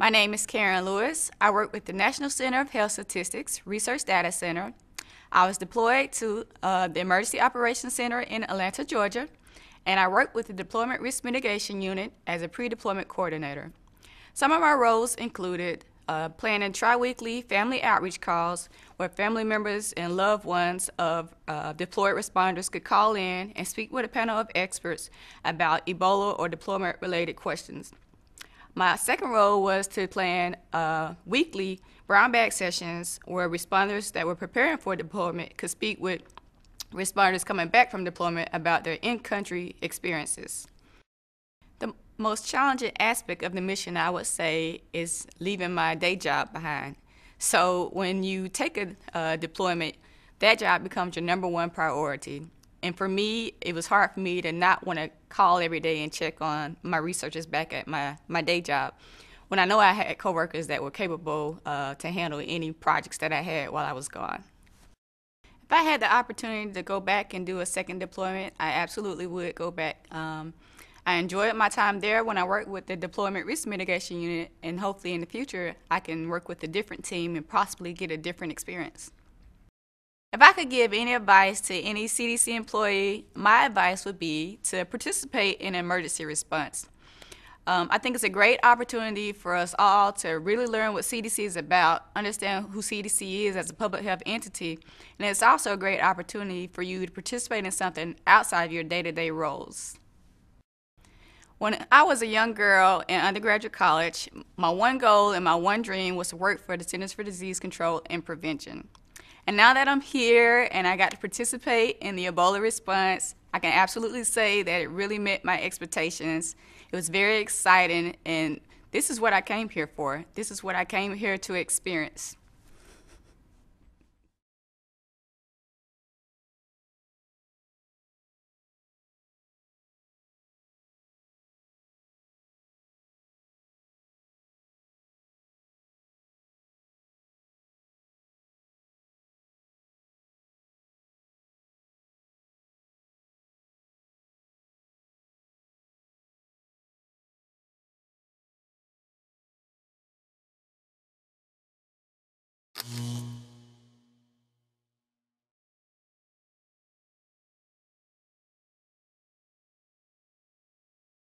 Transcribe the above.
My name is Karon Lewis. I work with the National Center of Health Statistics Research Data Center. I was deployed to uh, the Emergency Operations Center in Atlanta, Georgia, and I work with the Deployment Risk Mitigation Unit as a pre-deployment coordinator. Some of my roles included uh, planning tri-weekly family outreach calls where family members and loved ones of uh, deployed responders could call in and speak with a panel of experts about Ebola or deployment-related questions. My second role was to plan uh, weekly brown bag sessions where responders that were preparing for deployment could speak with responders coming back from deployment about their in-country experiences. The most challenging aspect of the mission, I would say, is leaving my day job behind. So when you take a deployment, that job becomes your number one priority. And for me, it was hard for me to not want to call every day and check on my researchers back at my, my day job when I know I had coworkers that were capable uh, to handle any projects that I had while I was gone. If I had the opportunity to go back and do a second deployment, I absolutely would go back. Um, I enjoyed my time there when I worked with the Deployment Risk Mitigation Unit, and hopefully in the future I can work with a different team and possibly get a different experience. If I could give any advice to any CDC employee, my advice would be to participate in emergency response. Um, I think it's a great opportunity for us all to really learn what CDC is about, understand who CDC is as a public health entity, and it's also a great opportunity for you to participate in something outside of your day-to-day roles. When I was a young girl in undergraduate college, my one goal and my one dream was to work for the Centers for Disease Control and Prevention. And now that I'm here and I got to participate in the Ebola response, I can absolutely say that it really met my expectations. It was very exciting, and this is what I came here for. This is what I came here to experience.